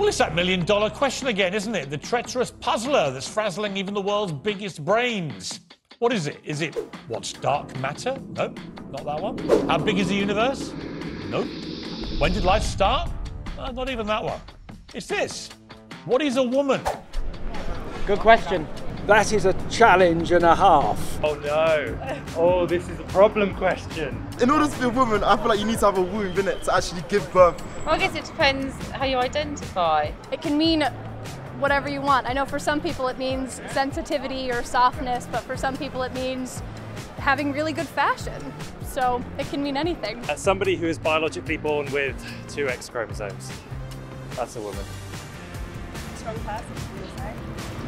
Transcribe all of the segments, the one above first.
Well, it's that million dollar question again, isn't it? The treacherous puzzler that's frazzling even the world's biggest brains. What is it? Is it what's dark matter? Nope, not that one. How big is the universe? Nope. When did life start? Uh, not even that one. It's this. What is a woman? Good question. That is a challenge and a half. Oh no. Oh, this is a problem question. In order to be a woman, I feel like you need to have a womb, innit, to actually give birth. Well, I guess it depends how you identify. It can mean whatever you want. I know for some people it means sensitivity or softness, but for some people it means having really good fashion. So it can mean anything. As somebody who is biologically born with two X chromosomes, that's a woman. Strong person, you say?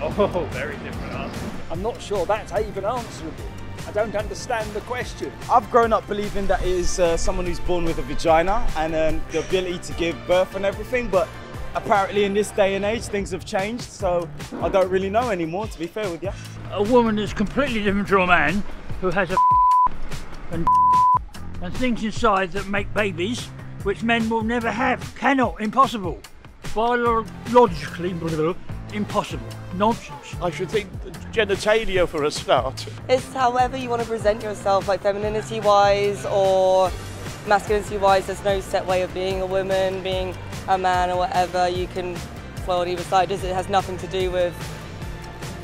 Oh, very different answer. I'm not sure that's even answerable. I don't understand the question. I've grown up believing that it is uh, someone who's born with a vagina and um, the ability to give birth and everything, but apparently in this day and age things have changed, so I don't really know anymore, to be fair with you. A woman is completely different to a man who has a and, and things inside that make babies, which men will never have. Cannot, impossible. Biologically, blah, blah, impossible. Nonsense. I should think genitalia for a start. It's however you want to present yourself, like femininity wise or masculinity wise. There's no set way of being a woman, being a man, or whatever. You can flow on either side. It has nothing to do with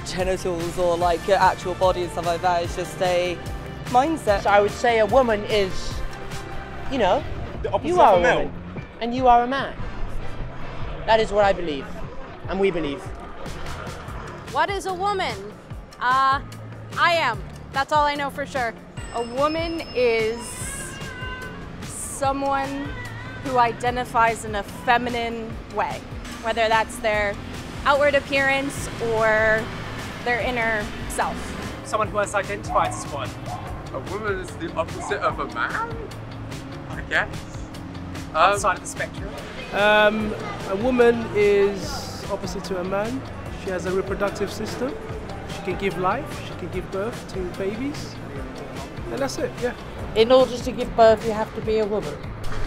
genitals or like your actual body and stuff like that. It's just a mindset. So I would say a woman is, you know, The opposite you are of a a male. woman and you are a man. That is what I believe, and we believe. What is a woman? Uh, I am. That's all I know for sure. A woman is someone who identifies in a feminine way, whether that's their outward appearance or their inner self. Someone who has identified as one. A woman is the opposite of a man? I guess. Um, Outside of the spectrum. Um, a woman is opposite to a man. She has a reproductive system. She can give life. She can give birth to babies. And that's it, yeah. In order to give birth, you have to be a woman.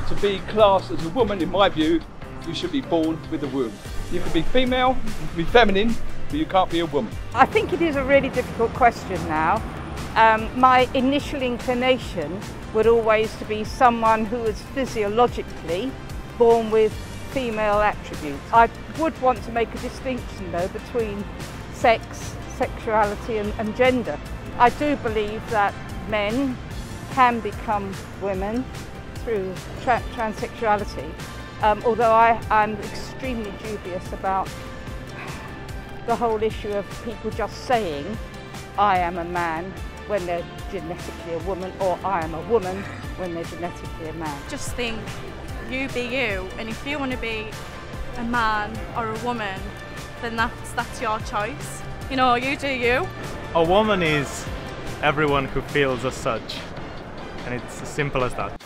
To be classed as a woman, in my view, you should be born with a womb. You can be female, you can be feminine, but you can't be a woman. I think it is a really difficult question now. Um, my initial inclination would always to be someone who is physiologically born with female attributes. I would want to make a distinction though between sex, sexuality and, and gender. I do believe that men can become women through tra- transsexuality, um, although I, I'm extremely dubious about the whole issue of people just saying, I am a man when they're genetically a woman, or I am a woman when they're genetically a man. Just think, you be you, and if you want to be a man or a woman, then that's that's your choice. You know, you do you. A woman is everyone who feels as such. And it's as simple as that.